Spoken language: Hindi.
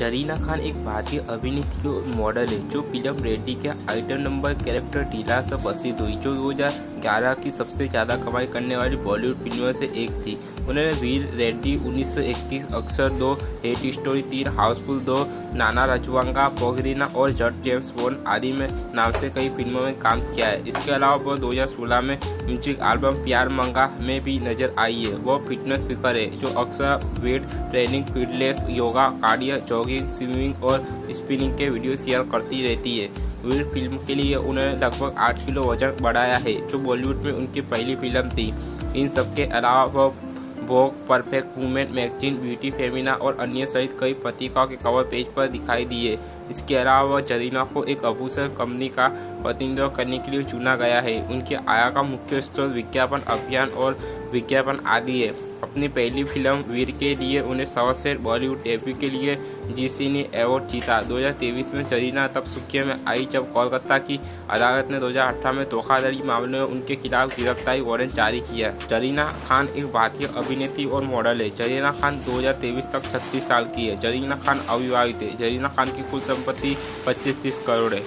जरीना खान एक भारतीय अभिनेत्री और मॉडल है, जो फ़िल्म रेड्डी के आइटम नंबर कैरेक्टर टीला से प्रसिद्ध हुई, जो 2011 की सबसे ज़्यादा कमाई करने वाली बॉलीवुड फ़िल्मों से एक थी। उन्होंने वीर रेड्डी 1931 अक्सर दो हेट स्टोरी तीन हाउसफुल दो, नाना रचवांगा पोगरीना और जट जेम्स बॉन्ड आदि में नाम से कई फ़िल्मों में काम किया है। इसके अलावा वह 2016 में म्यूज़िक एल्बम प्यार मंगा में भी नज़र आई है। वह फिटनेस स्पीकर है, जो अक्सर weight training fitness yoga cardio jogging swimming और स्पिनिंग के वीडियो शेयर करती रहती है। वीर फ़िल्म के लिए उन्होंने लगभग आठ किलो वज़न बढ़ाया है, जो बॉलीवुड में उनकी पहली फ़िल्म थी। इन सब के अलावा वह perfect women magazine beauty Femina और अन्य सहित कई पत्रिकाओं के कवर पेज पर दिखाई दिए। इसके अलावा जरीना को एक आभूषण कंपनी का प्रतिनिधित्व करने के लिए चुना गया है। उनकी आया का मुख्य स्रोत विज्ञापन, अभियान और विज्ञापन आदि है। अपनी पहली फ़िल्म वीर के लिए, उन्हें सर्वश्रेष्ठ बॉलीवुड डेब्यू के लिए जीसी ने अवार्ड जीता। 2023 में जरीना तब सुर्खियों में आई जब कोलकाता की अदालत ने 2018 में धोखाधड़ी मामले में उनके खिलाफ गिरफ्तारी वारंट जारी किया जरीना खान एक भारतीय अभिनेत्री और मॉडल है। जरीना खान 2023 तक छत्तीस साल की है। जरीना खान अविवाहित है। जरीना खान की कुल संपत्ति पच्चीस तीस करोड़ है।